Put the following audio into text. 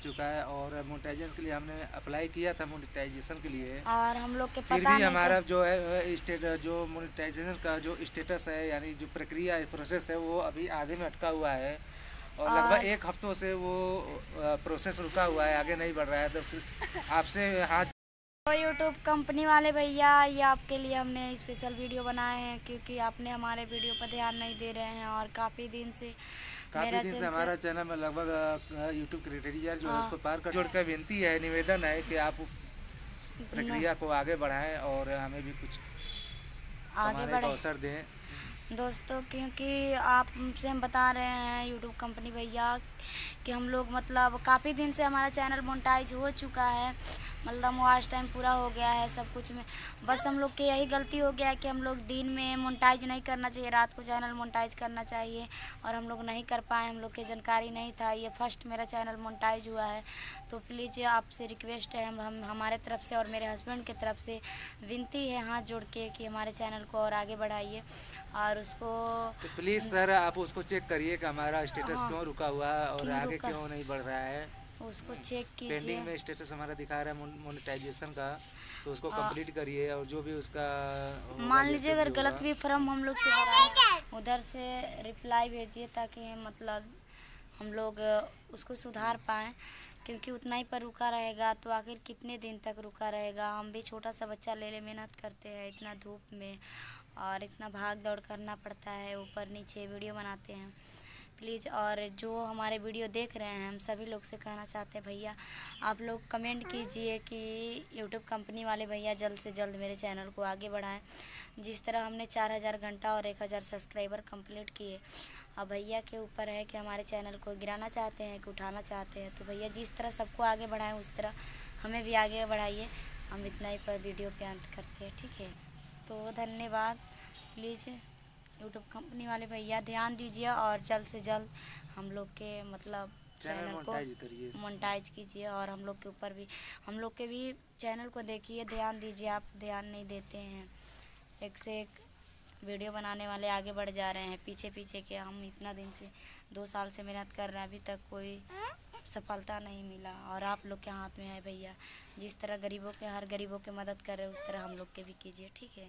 चुका है और मोनेटाइजेशन के लिए हमने अप्लाई किया था मोनेटाइजेशन के लिए। और हम लोग के फिर भी हमारा जो है स्टेट जो मोनेटाइजेशन का जो स्टेटस है यानी जो प्रक्रिया प्रोसेस है वो अभी आधे में अटका हुआ है। और लगभग एक हफ्तों से वो प्रोसेस रुका हुआ है आगे नहीं बढ़ रहा है। तो फिर आपसे हाथ तो यूट्यूब कंपनी वाले भैया ये आपके लिए हमने स्पेशल वीडियो बनाए हैं क्योंकि आपने हमारे वीडियो पर ध्यान नहीं दे रहे हैं और काफ़ी दिन से काफ़ी दिन से हमारा चैनल में लगभग यूट्यूब क्रिटेरिया जो है हाँ। उसको पार कर जोड़ कर विनती है निवेदन है कि आप प्रक्रिया को आगे बढ़ाएँ और हमें भी कुछ आगे अवसर दें दोस्तों क्योंकि आप से हम बता रहे हैं यूट्यूब कंपनी भैया कि हम लोग मतलब काफ़ी दिन से हमारा चैनल मोनटाइज हो चुका है। मतलब वॉच टाइम पूरा हो गया है सब कुछ में। बस हम लोग की यही गलती हो गया है कि हम लोग दिन में मोनटाइज नहीं करना चाहिए रात को चैनल मोनटाइज करना चाहिए और हम लोग नहीं कर पाए हम लोग की जानकारी नहीं था। ये फ़र्स्ट मेरा चैनल मोनेटाइज हुआ है। तो प्लीज़ आपसे रिक्वेस्ट है हम, हम हमारे तरफ़ से और मेरे हस्बैंड की तरफ़ से विनती है हाथ जोड़ के कि हमारे चैनल को और आगे बढ़ाइए। और उसको तो प्लीज़ सर आप उसको चेक करिए कि हमारा स्टेटस हाँ। क्यों रुका हुआ है और आगे क्यों नहीं बढ़ रहा है। उसको चेक कीजिए। पेंडिंग में स्टेटस हमारा दिखा रहा है मोनेटाइजेशन का तो उसको हाँ। कंप्लीट करिए और जो भी उसका मान लीजिए अगर गलत भी फॉर्म हम लोग से भरा उधर से रिप्लाई भेजिए ताकि मतलब हम लोग उसको सुधार पाएँ क्योंकि उतना ही पर रुका रहेगा तो आखिर कितने दिन तक रुका रहेगा? हम भी छोटा सा बच्चा ले ले मेहनत करते हैं इतना धूप में। और इतना भाग दौड़ करना पड़ता है, ऊपर नीचे वीडियो बनाते हैं। प्लीज़, और जो हमारे वीडियो देख रहे हैं, हम सभी लोग से कहना चाहते हैं, भैया, आप लोग कमेंट कीजिए कि यूट्यूब कंपनी वाले भैया जल्द से जल्द मेरे चैनल को आगे बढ़ाएँ। जिस तरह हमने चार हज़ार घंटा और एक हज़ार सब्सक्राइबर कंप्लीट किए, अब भैया के ऊपर है कि हमारे चैनल को गिराना चाहते हैं कि उठाना चाहते हैं तो भैया जिस तरह सबको आगे बढ़ाएँ, उस तरह हमें भी आगे बढ़ाइए। हम इतना ही पर वीडियो के अंत करते हैं, ठीक है? तो धन्यवाद प्लीज़ यूट्यूब कंपनी वाले भैया ध्यान दीजिए और जल्द से जल्द हम लोग के मतलब चैनल को। मोनेटाइज कीजिए और हम लोग के ऊपर भी हम लोग के भी चैनल को देखिए ध्यान दीजिए आप ध्यान नहीं देते हैं एक से एक वीडियो बनाने वाले आगे बढ़ जा रहे हैं। पीछे पीछे के हम इतना दिन से, दो साल से मेहनत कर रहे हैं। अभी तक कोई सफलता नहीं मिला। और आप लोग के हाथ में है भैया। जिस तरह गरीबों के, हर गरीबों के मदद कर रहे हैं, उस तरह हम लोग के भी कीजिए, ठीक है?